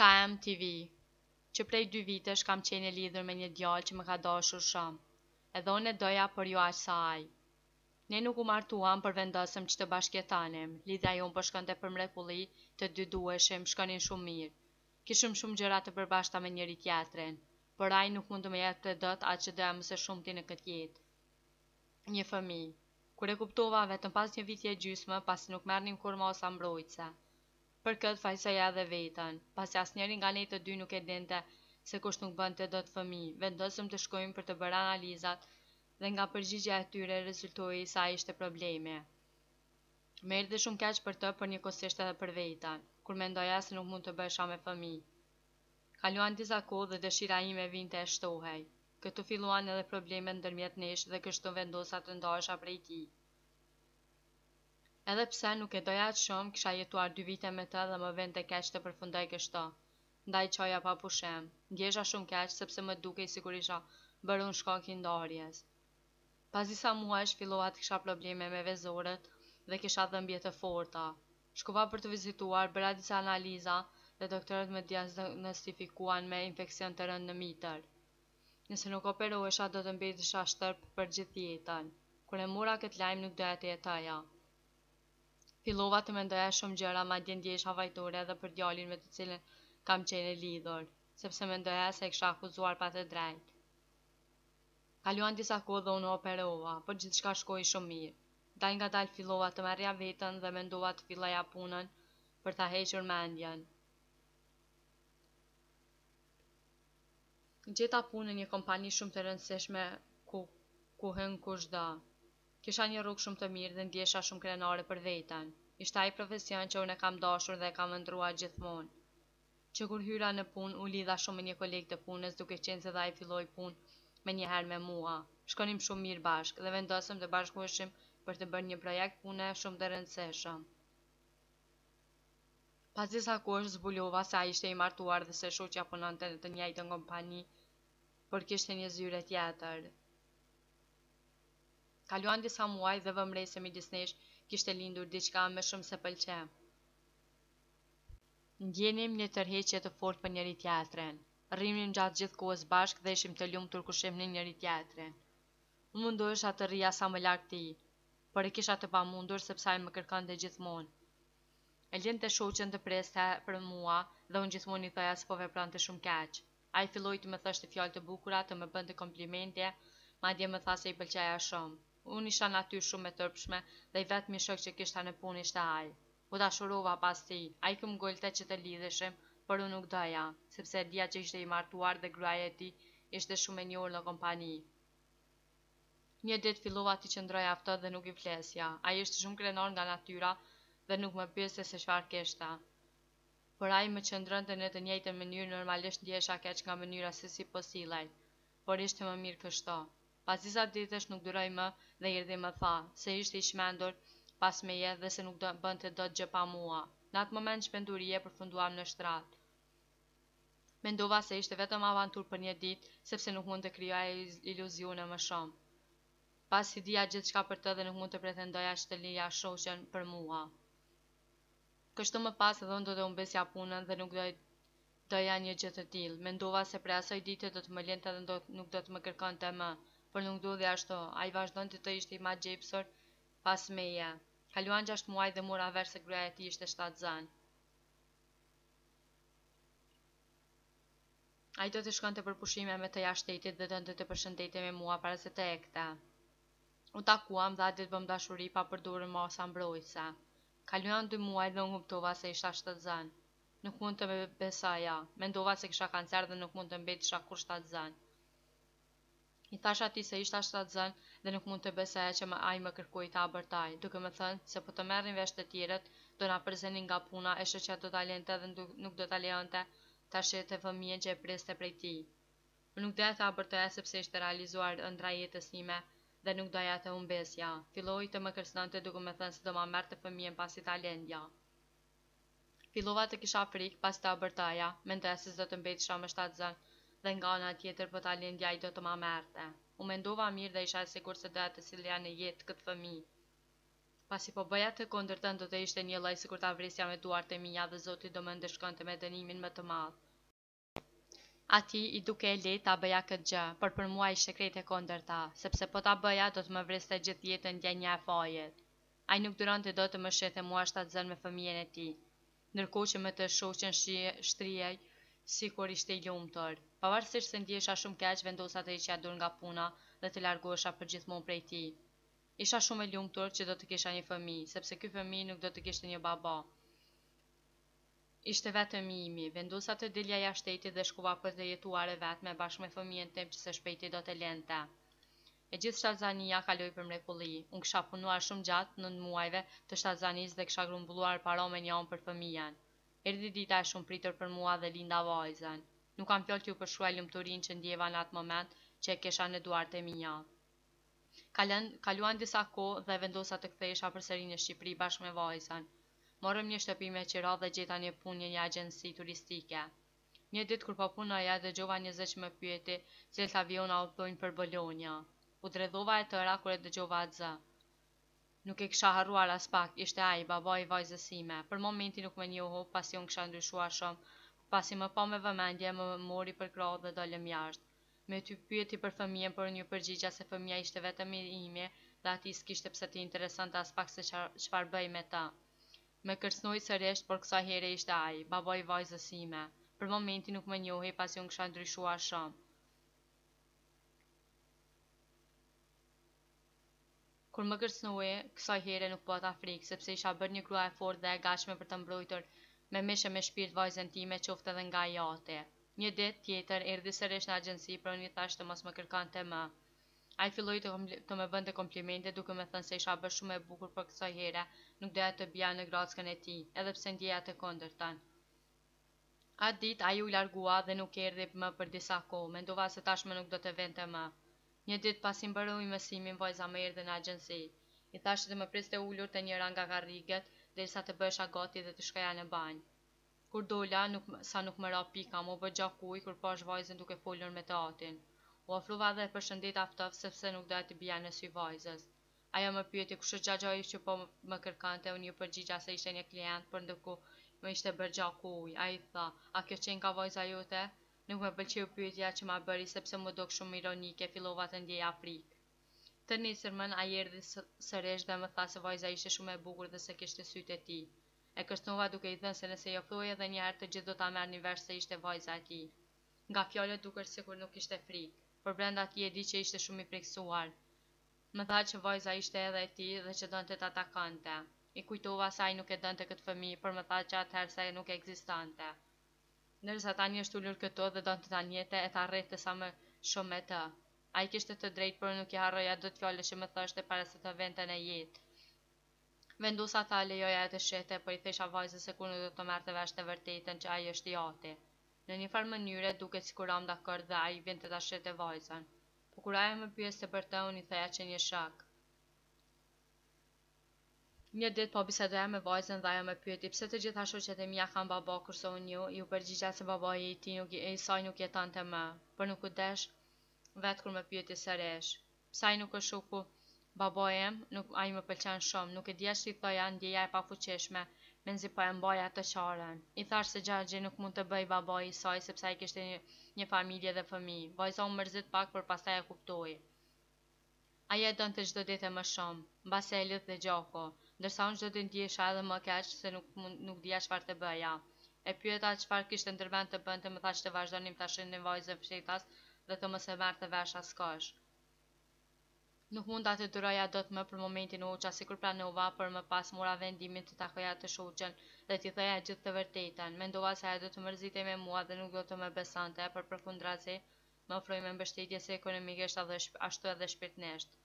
KMTV, Që prej dy vitesh kam qenë e lidhur me një djalë që më ka dashur shumë. Edhe unë e doja, por jo aq sa ai. Ne nuk u martuam, por vendosëm që të bashkëjetonim. Lidhja jonë po shkonte për mrekulli, të dy duheshim, shkonim shumë mirë. Kishim shumë gjëra të përbashkëta me njëri-tjetrin. Por ai nuk mund të më jepte dot atë që doja më së shumti në këtë jetë. Një fëmijë. Kur e kuptova, vetëm pas një viti e gjysmë, pasi nuk merrnim kurrë masa mbrojtëse. Për këtë fajësoja edhe veten, pasi asnjëri nga ne të dy nuk e dinte se kush nuk bënte dot fëmijë, vendosëm të shkojmë për të bërë analizat dhe nga përgjigja e tyre rezultoi se ai ishte problemi. Më erdhi shumë keq për të, por njëkohësisht edhe për veten, kur mendoja se nuk mund të bëhesha me fëmijë. Kaluan disa kohë dhe dëshira ime vinte e shtohej. Këtu filluan edhe problemet ndërmjet nesh dhe kështu vendosa të ndahesha prej tij. Edhe pse nuk e doja aq shumë, kisha jetuar dy vite me të dhe më vinte keq të përfundoj kështu. Ndaj qaja pa pushim. Ndihesha shumë keq, sepse më dukej sikur isha bërë unë shkak i ndarjes. Pas disa muajsh fillova të kisha probleme me vezoret dhe kisha dhimbje të forta. Shkova për t'u vizituar, bëra disa analiza dhe doktorët më diagnostifikuan me infeksion të rëndë në mitër. Nëse nuk operohesha do të mbetesha shterpë për gjithë jetën. Kur e mora këtë lajm nuk doja të jetoja. Fillova të mendoja shumë gjëra, madje ndihesha fajtore edhe për djalin me të cilin kam qenë e lidhur, sepse mendoja se e kisha akuzuar pa të drejtë. Kaluan disa kohë dhe unë u operova, por gjithçka shkoi shumë mirë. Dalngadalë fillova të merrja veten dhe mendova të filloja punën për ta hequr mendjen. Gjeta punë në një kompani shumë të rëndësishme ku nuk hyn kushdo. Kisha një rrogë shumë të mirë dhe ndihesha shumë krenare për veten. Ishte ai profesion që unë e kam dashur dhe e kam ëndrruar gjithmonë. Që kur hyra në punë, u lidha shumë me një koleg të punës, duke qenë se dhe ai filloi punë menjëherë me mua. Shkonim shumë mirë bashkë dhe vendosëm të bashkoheshim për të bërë një projekt pune shumë të rëndësishëm. Pas disa kohësh zbulova se ai ishte i martuar dhe se e shoqja punonte në të njëjtën kompani, por kishte një zyre tjetër. Kaluan disa muaj dhe vumë re se midis nesh kishte lindur diçka më shumë se pëlqim. Ndjenim një tërheqje të fortë për njëri-tjetrin. Rrinim gjatë gjithë kohës bashkë dhe ishim të lumtur kur shihnim njëri-tjetrin. Unë mundohesha të rrija sa më larg tij, por e kisha të pamundur sepse ai më kërkonte gjithmonë. E linte shoqen të priste për mua dhe unë gjithmonë i thoja se po vepronte shumë keq. Ai filloi të më thoshte fjalë të bukura, të më bënte komplimente, madje më tha se i pëlqeja shumë. Unë isha në natyrë shumë e turpshme dhe i vetmi shok që kisha në punë ishte ai. U dashurova pas tij. Ai këmbëngulte që të lidheshim, por unë nuk doja, sepse e dija që ishte i martuar dhe gruaja e tij ishte shumë e njohur në kompani. Një ditë fillova t'i qëndroja ftohtë dhe nuk i flisja. Ai ishte shumë krenar nga natyra dhe nuk më pyeste se çfarë kisha. Por ai më qëndronte në të njëjtën mënyrë, normalisht ndjehesha keq nga mënyra se si po sillej, por ishte më mirë kështu. Pas disa ditësh nuk duroi më dhe erdhi më tha, se ishte i çmendur pas meje dhe se nuk bënte dot gjë pa mua. Në atë moment çmendurie përfunduam në shtrat. Mendova se ishte vetëm aventurë për një ditë, sepse nuk mund të krijoja iluzione më shumë. Pasi dija gjithçka për të dhe nuk mund të pretendoja që të linte shoqen për mua. Kështu më pas edhe unë do të humbesja punën dhe nuk do doja një gjë të tillë. Mendova se prej asoj dite do të më linte dhe nuk do të më kërkonte më. Por nuk ndodhi ashtu. Ai vazhdonte të ishte i magjepsur pas meje. Kaluan gjashtë muaj dhe mora vesh se gruaja e tij ishte shtatzënë. Ai do të shkonte për pushime me të jashtë shtetit dhe donte të përshëndetej me mua para se të ikte. U takuam dhe atë ditë bëmë dashuri pa përdorur masa mbrojtëse. Kaluan dy muaj dhe unë kuptova se isha shtatzënë. Nuk mund ta besoja. Mendova se kisha kancer dhe nuk mund të mbetesha kurrë shtatzënë. I thashë atij se isha shtatzënë dhe nuk mund ta besoja që ai më kërkoi të abortoja, duke më thënë se po të merrnin vesh të tjerët, do na përzinim nga puna e shoqja do ta linte dhe nuk do ta lejonte ta shihte fëmijën që e priste prej tij. Unë nuk doja të abortoja sepse ishte realizuar ëndrra e jetës sime dhe nuk doja ta humbisja. Filloi të më kërcënonte duke më thënë se do ma merrte fëmijën pasi ta lindja. Fillova të kisha frikë, pasi të abortoja, mendoja se s'do të mbetesha më shtatzënë dhe nga ana tjetër po ta lindja ai do të ma merrte. U mendova mirë dhe isha e sigurt se doja të sillja në jetë këtë fëmijë. Pasi po të bëja të kundërtën do të ishte njëlloj sikur ta vrisja me duart e mia dhe Zoti do më ndëshkonte me dënimin më të madh. Atij i dukej e lehtë ta bëja këtë gjë, por për mua ishte krejt e kundërta, sepse po ta bëja do të më vriste gjithë jetën ndjenja e fajit. Ai nuk duronte dot të më shihte mua shtatzënë me fëmijën e tij, ndërkohë që me të shoqen shtirej sikur ishte i lumtur. Pavarësisht se ndihesha shumë keq, vendosa të hiqja dorë nga puna dhe të largohesha përgjithmonë prej tij. Isha shumë e lumtur që do të kisha një fëmijë, sepse ky fëmijë nuk do të kishte një baba. Ishte vetëm i imi. Vendosa të dilja jashtë shtetit dhe shkova për të jetuar e vetme bashkë me fëmijën tim që së shpejti do të lindte. E gjithë shtatzania kaloi për mrekulli. Unë kisha punuar shumë gjatë nëntë muajve të shtatzanisë dhe kisha grumbulluar para mënjanë për fëmijën. Erdhi dita e shumëpritur për mua dhe linda vajzën. Nuk kam fjalë t'ju përshkruaj lumturinë që ndjeva në atë moment që e kisha në duart e mia. Kalon, kaluan disa kohë dhe vendosa të kthehesha përsëri në Shqipëri bashkë me vajzën. Morëm një shtëpi me qira dhe gjeta një punë në një agjenci turistike. Një ditë kur po punoja, dëgjova një zë që më pyeti, Cilët avionë udhëtojnë për Bolonjë? U dredhova e tëra kur e dëgjova atë zë. Nuk e kisha harruar aspak, ishte ai, babai i vajzës sime. Për momentin nuk më njohu, pasi unë kisha ndryshuar shumë, pasi më pa me vëmendje, më mori përkrah dhe dolëm jashtë. Më pyeti për fëmijën por unë iu përgjigja se fëmija ishte vetëm i imi dhe atij s'kishte pse t'i interesonte aspak se çfarë bëj me të. Më kërcënoi sërisht por kësaj here ishte ai, babai i vajzës sime. Për momentin nuk më njohej pasi unë kisha ndryshuar shumë. Kur më kërcënoi, kësaj here nuk pata frikë, sepse isha bërë një grua e fortë dhe e gatshme për të mbrojtur me mish e me shpirt vajzën time qoftë edhe nga i ati. Një ditë, tjetër, erdhi sërish në agjenci, por unë i thashë të mos më kërkonte më. Ai filloi të të më bënte komplimente duke më thënë se isha bërë shumë e bukur por kësaj here nuk doja të bija në grackën e tij, edhe pse ndjeja të kundërtën. Atë ditë ai u largua dhe nuk erdhi më për disa kohë, mendova se tashmë nuk do të vinte më. Një ditë pasi mbaroi mësimin vajza më erdhi në agjenci. I thashë të më priste ulur te njëra nga karriget derisa të bëhesha gati dhe të shkoja në banjë. Kur dola, nuk, sa nuk më ra pika, m'u bë gjak ujë kur pashë vajzën duke folur me të atin. U afrova dhe e përshëndeta ftohtë sepse nuk doja t'i bija në sy vajzës. Ajo më pyeti kush është xhaxhai që po më kërkonte, unë iu përgjigja se ishte një klient, por ndërkohë më ishte bërë gjaku ujë. Ai tha, A kjo qenka vajza jote? Nuk më pëlqeu pyetja që ma bëri sepse m'u duk shumë ironike, fillova të ndjeja frikë. Të nesërmen ai erdhi sërish dhe më tha se vajza ishte shumë e bukur dhe se kishte sytë e tij. E kërcënova duke i thënë se nëse i afrohej edhe një herë të gjithë do ta merrnin vesh se ishte vajza e tij. Nga fjalët dukej sikur nuk kishte frikë. Por brenda tij e di që ishte shumë i frikësuar. Më tha që vajza ishte edhe e tij dhe që donte ta takonte. I kujtova se ai nuk e donte këtë fëmijë por më tha që atëherë s'ekzistonte, nuk ekzistonte. Ndërsa tani është ulur këtu dhe donte ta njihte e të rrinte sa më shumë me të. Ai kishte të drejtë, por unë nuk i harroja dot fjalët që më thoshte para se të vente në jetë. Vendosa ta lejoja ai ta shihte, por i thashë vajzës se kurrë nuk do të merrte vesh të vërtetën që ai është i ati. Në një farë mënyre duket sikur ramë dakord dhe ai vinte ta shihte vajzën. Po kur ajo më pyeste për të, unë i thoja që një shok. Një ditë po bisedoja me vajzën dhe ajo më pyeti, Pse të gjitha shoqet e mia kanë baba, kurse unë jo? Iu përgjigja se babai i tij nuk, i saj nuk jetonte më. Por nuk u desh vetë kur më pyeti sërish, Pse ai nuk është shoku babai im? Nuk, ai më pëlqen shumë. Nuk e dija ç't'i thoja, ndjeja e pafuqishme, mezi po e mbaja të çarën. I thashë se Gjergji nuk mund të bëhej babai i saj, sepse ai kishte një familje dhe fëmijë. Vajza u mërzit pak, por pastaj e kuptoi. Ai e donte çdo ditë e më shumë, mbase e lidhte gjaku, ndërsa unë çdo ditë ndihesha edhe më keq se nuk mund, nuk dija çfarë të bëja. E pyeta çfarë kishte ndërmend të bënte, më tha që të vazhdonim ta shihnim vajzën fshetas dhe të mos e merrte vesh askush. Nuk munda të duroja dot më për momentin u hoqa sikur pranova, por më pas mora vendimin të takoja të shoqen dhe t'i thoja gjithë të vërtetën. Mendova se ajo do të mërzitej me mua dhe nuk do të më besonte, por përkundrazi, më ofroi mbështetje si ekonomikisht ashtu edhe shpirtnisht.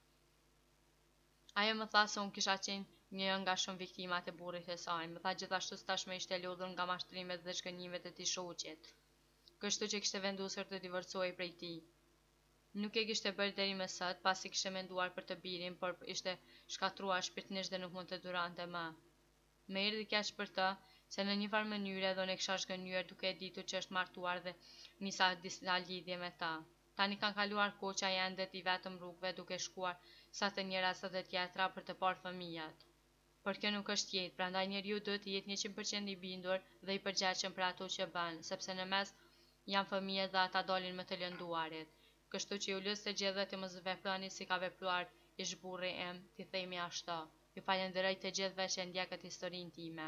Ajo më tha se unë kisha qenë një nga shumë viktimat e burrit të saj. Më tha gjithashtu se tashmë ishte lodhur nga mashtrimet dhe zhgënjimet e të shoqit, kështu që kishte vendosur të divorcohej prej tij. Nuk e kishte bërë deri më sot, pasi kishte menduar për të birin, por ishte shkatërruar shpirtnisht dhe nuk mund të duronte më. Më erdhi keq për të, se në njëfarë mënyre edhe unë e kisha zhgënjyer duke e ditur që është martuar dhe nisa disa lidhje me të. Tani kanë kaluar kohë që ai endet i vetëm rrugëve duke shkuar sa te njëra sa te tjetra për të parë fëmijët. Por kjo nuk është jetë, prandaj njeriu duhet të jetë njëqind për qind i bindur dhe i përgjegjshëm për ato që bën, sepse në mes janë fëmijët dhe ata dalin më të lënduarit. kështu që ju lutem të gjithëve të mos veproni si ka vepruar ish-burri im, t'i themi ashtu. Ju falenderoj të gjithëve që e ndjekët historinë time.